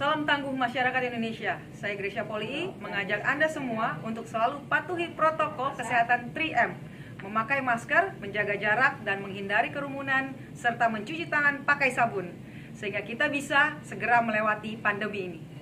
Salam tangguh masyarakat Indonesia. Saya Grisha Poli mengajak Anda semua untuk selalu patuhi protokol kesehatan 3M, memakai masker, menjaga jarak dan menghindari kerumunan serta mencuci tangan pakai sabun sehingga kita bisa segera melewati pandemi ini.